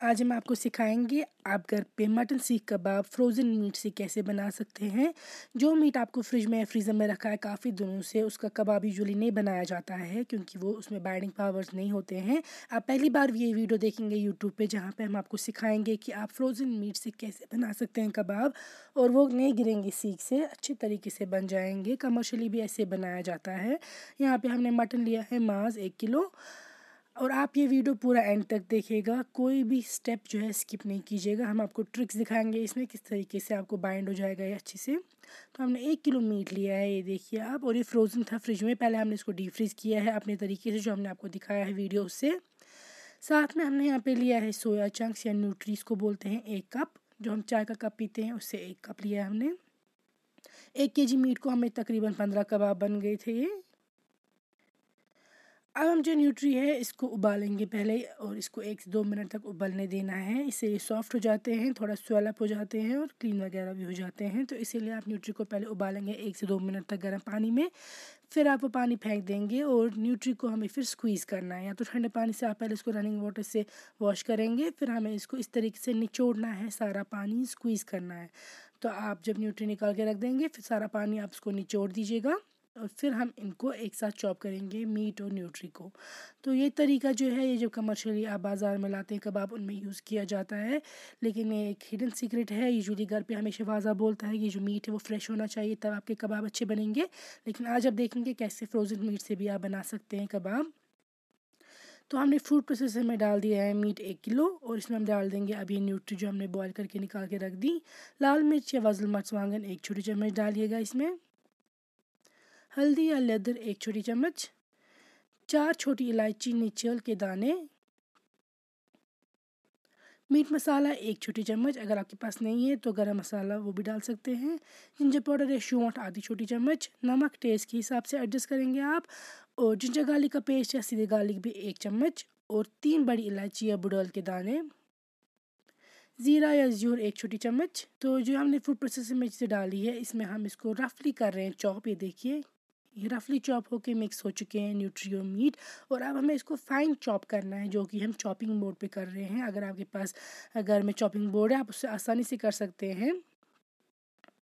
आज हम आपको सिखाएँगे, आप घर पे मटन सीख कबाब फ्रोज़न मीट से कैसे बना सकते हैं। जो मीट आपको फ्रिज में फ्रीज़र में रखा है, काफ़ी दिनों से उसका कबाब यूजली नहीं बनाया जाता है, क्योंकि वो उसमें बाइंडिंग पावर्स नहीं होते हैं। आप पहली बार ये वीडियो देखेंगे यूट्यूब पे, जहाँ पे हम आपको सिखाएँगे कि आप फ्रोज़न मीट से कैसे बना सकते हैं कबाब, और वो नहीं गिरेंगे सीख से, अच्छे तरीके से बन जाएँगे। कमर्शली भी ऐसे बनाया जाता है। यहाँ पर हमने मटन लिया है माज एक किलो। और आप ये वीडियो पूरा एंड तक देखिएगा। कोई भी स्टेप जो है स्किप नहीं कीजिएगा। हम आपको ट्रिक्स दिखाएँगे इसमें किस तरीके से आपको बाइंड हो जाएगा ये अच्छे से। तो हमने एक किलो मीट लिया है, ये देखिए आप, और ये फ्रोज़न था फ्रिज में। पहले हमने इसको डीप फ्रीज़ किया है अपने तरीके से, जो हमने आपको दिखाया है वीडियो उससे साथ में हमने यहाँ पे लिया है सोया चंक्स या न्यूट्रीज को बोलते हैं, एक कप जो हम चाय का कप पीते हैं, उससे एक कप लिया है हमने। एक के जी मीट को हमें तकरीबन पंद्रह कबाब बन गए थे ये। अब हम जो न्यूट्री है, इसको उबालेंगे पहले और इसको एक से दो मिनट तक उबलने देना है। इससे ये सॉफ्ट हो जाते हैं, थोड़ा स्वेलअप हो जाते हैं और क्लीन वगैरह भी हो जाते हैं। तो इसीलिए आप न्यूट्री को पहले उबालेंगे एक से दो मिनट तक गर्म पानी में। फिर आप वो पानी फेंक देंगे और न्यूट्री को हमें फिर स्क्वीज़ करना है। या तो ठंडे पानी से आप पहले इसको रनिंग वाटर से वॉश करेंगे, फिर हमें इसको इस तरीके से निचोड़ना है, सारा पानी स्क्वीज़ करना है। तो आप जब न्यूट्री निकाल के रख देंगे, फिर सारा पानी आप इसको निचोड़ दीजिएगा। और फिर हम इनको एक साथ चॉप करेंगे मीट और न्यूट्री को। तो ये तरीका जो है, ये जो कमर्शियली आप बाज़ार में लाते हैं कबाब उनमें यूज़ किया जाता है। लेकिन ये एक हिडन सीक्रेट है यूजली घर पे हमेशा वाजा बोलता है ये जो मीट है वो फ्रेश होना चाहिए, तब आपके कबाब अच्छे बनेंगे। लेकिन आज आप देखेंगे कैसे फ्रोज़न मीट से भी आप बना सकते हैं कबाब। तो हमने फ़ूड प्रोसेसर में डाल दिया है मीट एक किलो, और इसमें हम डाल देंगे अब ये न्यूट्री जो हमने बॉईल करके निकाल के रख दी। लाल मिर्च या वजल मर्चवांगन एक छोटी चम्मच डालिएगा इसमें। हल्दी या लेदर एक छोटी चम्मच, चार छोटी इलायची निचल के दाने, मीट मसाला एक छोटी चम्मच, अगर आपके पास नहीं है तो गरम मसाला वो भी डाल सकते हैं। जिंजर पाउडर या शूट आधी छोटी चम्मच, नमक टेस्ट के हिसाब से एडजस्ट करेंगे आप, और जिंजर गार्लिक का पेस्ट या सीधे गार्लिक भी एक चम्मच, और तीन बड़ी इलायची या बुडल के दाने, ज़ीरा या ज़ूर एक छोटी चम्मच। तो जो हमने फ़ूड प्रोसेसर में चीज़ें डाली है, इसमें हम इसको रफली कर रहे हैं चॉप ये देखिए। ये रफली चॉप होके मिक्स हो चुके हैं न्यूट्रियो मीट और अब हमें इसको फाइन चॉप करना है, जो कि हम चॉपिंग बोर्ड पे कर रहे हैं। अगर आपके पास घर में चॉपिंग बोर्ड है, आप उससे आसानी से कर सकते हैं।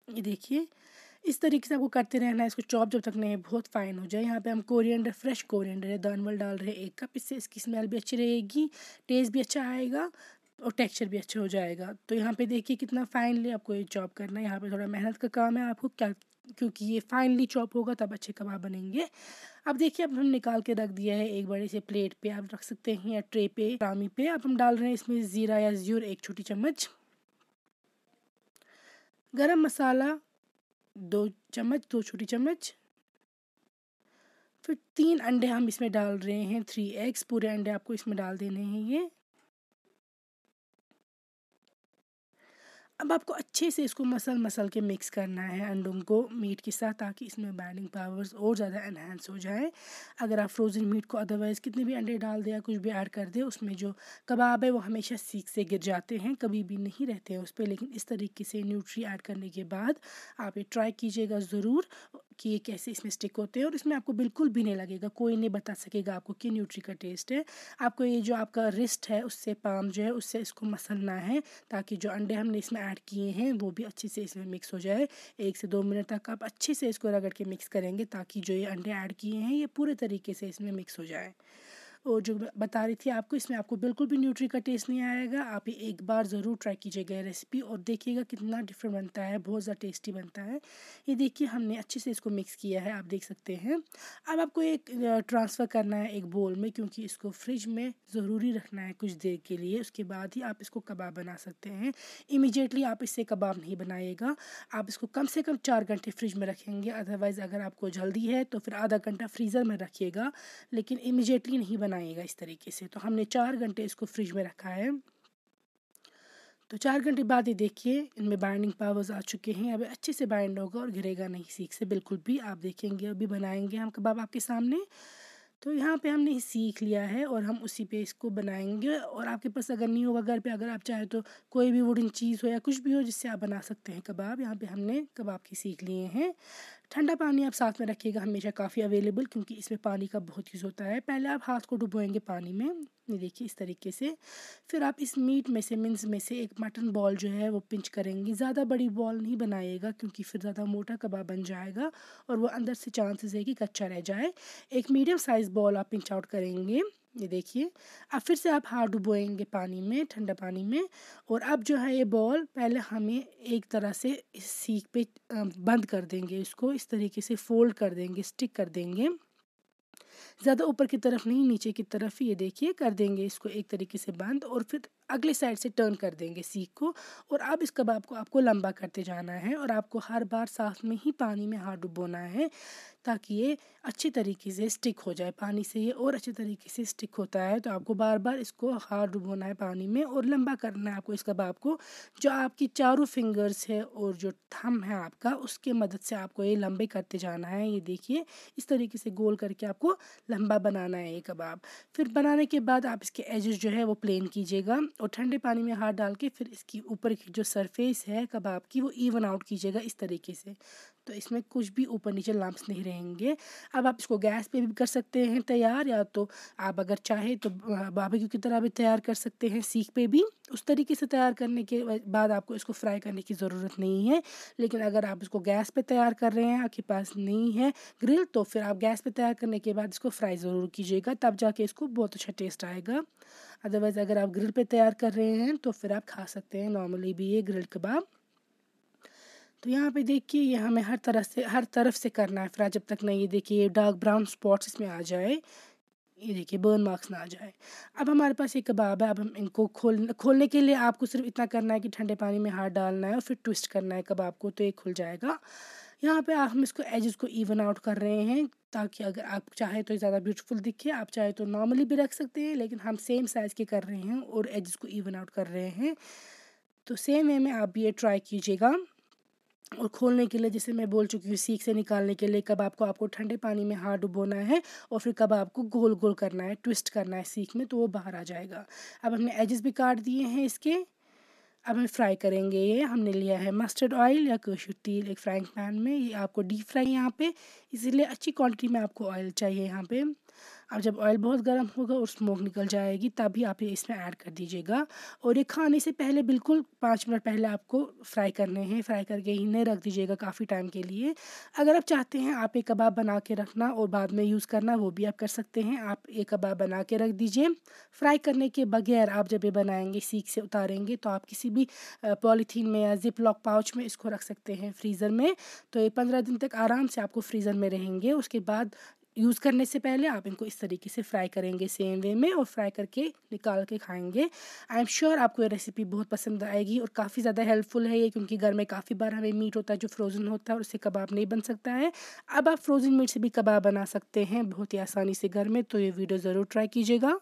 ये देखिए, इस तरीके से आपको करते रहना है, इसको चॉप जब तक नहीं, बहुत फाइन हो जाए। यहाँ पे हम कोरिएंडर फ्रेश कोरिएंडर है, दानवल डाल रहे हैं एक कप इससे इसकी स्मेल भी अच्छी रहेगी टेस्ट भी अच्छा आएगा और टेक्सचर भी अच्छा हो जाएगा। तो यहाँ पे देखिए कितना फाइनली आपको ये चॉप करना है। यहाँ पे थोड़ा मेहनत का काम है, आपको क्या क्योंकि ये फाइनली चॉप होगा, तब अच्छे कबाब बनेंगे। अब देखिए, अब हम निकाल के रख दिया है एक बड़े से प्लेट पे। आप रख सकते हैं या ट्रे पे रामी पे। अब हम डाल रहे हैं इसमें ज़ीरा या ज्यूर, एक छोटी चम्मच। गरम मसाला, दो चम्मच, दो छोटी चम्मच। फिर तीन अंडे हम इसमें डाल रहे हैं थ्री एग्स पूरे अंडे आपको इसमें डाल देने हैं ये। अब आपको अच्छे से इसको मसल मसल के मिक्स करना है अंडों को मीट के साथ ताकि इसमें बाइंडिंग पावर्स और ज़्यादा इन्हेंस हो जाए। अगर आप फ्रोज़न मीट को अदरवाइज़ कितने भी अंडे डाल दें या कुछ भी ऐड कर दें, उसमें जो कबाब है वो हमेशा सीख से गिर जाते हैं, कभी भी नहीं रहते हैं उस पर लेकिन इस तरीके से न्यूट्री ऐड करने के बाद आप ये ट्राई कीजिएगा ज़रूर। कि ये कैसे इसमें स्टिक होते हैं और इसमें आपको बिल्कुल भी नहीं लगेगा, कोई नहीं बता सकेगा आपको कि न्यूट्री का टेस्ट है। आपको ये जो आपका रिस्ट है, उससे पाम जो है, उससे इसको मसलना है ताकि जो अंडे हमने इसमें ऐड किए हैं, वो भी अच्छे से इसमें मिक्स हो जाए। एक से दो मिनट तक आप अच्छे से इसको रगड़ के मिक्स करेंगे ताकि जो ये अंडे ऐड किए हैं, ये पूरे तरीके से इसमें मिक्स हो जाए। और जो बता रही थी आपको, इसमें आपको बिल्कुल भी न्यूट्री का टेस्ट नहीं आएगा। आप ये एक बार ज़रूर ट्राई कीजिएगा रेसिपी और देखिएगा कितना डिफरेंट बनता है, बहुत ज़्यादा टेस्टी बनता है। ये देखिए, हमने अच्छे से इसको मिक्स किया है, आप देख सकते हैं। अब आपको एक ट्रांसफ़र करना है एक बोल में, क्योंकि इसको फ्रिज में ज़रूरी रखना है कुछ देर के लिए। उसके बाद ही आप इसको कबाब बना सकते हैं। इमिजिएटली आप इससे कबाब नहीं बनाइएगा। आप इसको कम से कम चार घंटे फ्रिज में रखेंगे, अदरवाइज़ अगर आपको जल्दी है तो फिर आधा घंटा फ्रीज़र में रखिएगा, लेकिन इमिजिएटली नहीं बना बनाएगा इस तरीके से। तो हमने चार घंटे इसको फ्रिज में रखा है। तो चार घंटे बाद ये देखिए, इनमें बाइंडिंग पावर्स आ चुके हैं। अब अच्छे से बाइंड होगा और गिरेगा नहीं, सीख से बिल्कुल भी। आप देखेंगे, अभी बनाएँगे हम कबाब आपके सामने। तो यहाँ पे हमने सीख लिया है और हम उसी पे इसको बनाएँगे। और आपके पास अगर नहीं होगा, घर पे अगर आप चाहे तो कोई भी वुडन चीज़ हो या कुछ भी हो, जिससे आप बना सकते हैं कबाब, यहाँ पे हमने कबाब की सीख लिए हैं। ठंडा पानी आप साथ में रखिएगा हमेशा काफ़ी अवेलेबल क्योंकि इसमें पानी का बहुत यूज़ होता है। पहले आप हाथ को डुबोएँगे पानी में, ये देखिए इस तरीके से। फिर आप इस मीट में से मिन्स में से एक मटन बॉल जो है वो पिंच करेंगे। ज़्यादा बड़ी बॉल नहीं बनाइएगा क्योंकि फिर ज़्यादा मोटा कबाब बन जाएगा और वो अंदर से चांसेस है कि कच्चा रह जाए। एक मीडियम साइज़ बॉल आप पिंच आउट करेंगे। ये देखिए अब फिर से आप हाथ डुबोएँगे पानी में, ठंडा पानी में और अब जो है ये बॉल पहले हमें एक तरह से इस सीख पे बंद कर देंगे, इसको इस तरीके से फोल्ड कर देंगे, स्टिक कर देंगे। ज़्यादा ऊपर की तरफ़ नहीं, नीचे की तरफ़ ही ये देखिए, कर देंगे इसको एक तरीके से बंद और फिर अगले साइड से टर्न कर देंगे सीख को। और अब इस कबाब को आपको लंबा करते जाना है और आपको हर बार साथ में ही पानी में हाथ डुबोना है ताकि ये अच्छी तरीके से स्टिक हो जाए पानी से। ये और अच्छे तरीके से स्टिक होता है तो आपको बार बार इसको हाथ डुबोना है पानी में और लंबा करना है आपको इस कबाब को। जो आपकी चारों फिंगर्स है और जो थम है आपका, उसके मदद से आपको ये लंबे करते जाना है। ये देखिए, इस तरीके से गोल करके आपको लंबा बनाना है ये कबाब। फिर बनाने के बाद आप इसके एजेस जो है वो प्लेन कीजिएगा। और ठंडे पानी में हाथ डाल के फिर इसकी ऊपर की जो सरफेस है कबाब की, वो इवन आउट कीजिएगा इस तरीके से। तो इसमें कुछ भी ऊपर नीचे लम्ब्स नहीं रहेंगे। अब आप इसको गैस पे भी कर सकते हैं तैयार, या तो आप अगर चाहे तो बारबेक्यू की तरह भी तैयार कर सकते हैं सीख पे भी। उस तरीके से तैयार करने के बाद आपको इसको फ्राई करने की ज़रूरत नहीं है। लेकिन अगर आप इसको गैस पे तैयार कर रहे हैं, आपके पास नहीं है ग्रिल तो फिर आप गैस पे तैयार करने के बाद इसको फ्राई ज़रूर कीजिएगा, तब जाके इसको बहुत अच्छा टेस्ट आएगा। अदरवाइज़ अगर आप ग्रिल पे तैयार कर रहे हैं तो फिर आप खा सकते हैं नॉर्मली भी ये ग्रिल कबाब तो यहाँ पे देखिए ये हमें हर तरह से, हर तरफ़ से करना है। फिर जब तक ना ये देखिए डार्क ब्राउन स्पॉट्स इसमें आ जाए, ये देखिए बर्न मार्क्स ना आ जाए। अब हमारे पास ये कबाब है, अब हम इनको खोल, खोलने के लिए आपको सिर्फ़ इतना करना है कि ठंडे पानी में हाथ डालना है और फिर ट्विस्ट करना है कबाब को तो ये खुल जाएगा। यहाँ पे हम इसको एजेस को इवन आउट कर रहे हैं ताकि अगर आप चाहे तो ज़्यादा ब्यूटीफुल दिखे, आप चाहे तो नॉर्मली भी रख सकते हैं, लेकिन हम सेम साइज़ के कर रहे हैं और एजेस को इवन आउट कर रहे हैं। तो सेम वे में आप भी ये ट्राई कीजिएगा और खोलने के लिए, जैसे मैं बोल चुकी हूँ, सीख से निकालने के लिए कबाब को आपको ठंडे पानी में हाथ डुबोना है और फिर कबाब को गोल गोल करना है ट्विस्ट करना है सीख में तो वो बाहर आ जाएगा। अब हमने एजेस भी काट दिए हैं इसके। हम फ्राई करेंगे। ये हमने लिया है मस्टर्ड ऑयल या कशूर तेल एक फ्राइंग पैन में। ये आपको डीप फ्राई यहाँ पे, इसीलिए अच्छी क्वांटिटी में आपको ऑयल चाहिए यहाँ पे। अब जब ऑयल बहुत गर्म होगा और स्मोक निकल जाएगी, तभी आप ये इसमें ऐड कर दीजिएगा। और ये खाने से पहले बिल्कुल पाँच मिनट पहले आपको फ्राई करने हैं। फ्राई करके ही नहीं रख दीजिएगा काफ़ी टाइम के लिए। अगर आप चाहते हैं आप एक कबाब बना के रखना और बाद में यूज़ करना, वो भी आप कर सकते हैं। आप एक कबाब बना के रख दीजिए। फ्राई करने के बगैर आप जब ये बनाएँगे, सीख से उतारेंगे तो आप किसी भी पॉलीथीन में या जिप लॉक पाउच में इसको रख सकते हैं फ्रीज़र में। तो ये पंद्रह दिन तक आराम से आपको फ्रीज़र में रहेंगे। उसके बाद यूज़ करने से पहले आप इनको इस तरीके से फ्राई करेंगे सेम वे में और फ्राई करके निकाल के खाएँगे। आई एम श्योर आपको ये रेसिपी बहुत पसंद आएगी और काफ़ी ज़्यादा हेल्पफुल है ये क्योंकि घर में काफ़ी बार हमें मीट होता है जो फ्रोज़न होता है और उससे कबाब नहीं बन सकता है। अब आप फ्रोज़न मीट से भी कबाब बना सकते हैं बहुत ही आसानी से घर में तो ये वीडियो ज़रूर ट्राई कीजिएगा।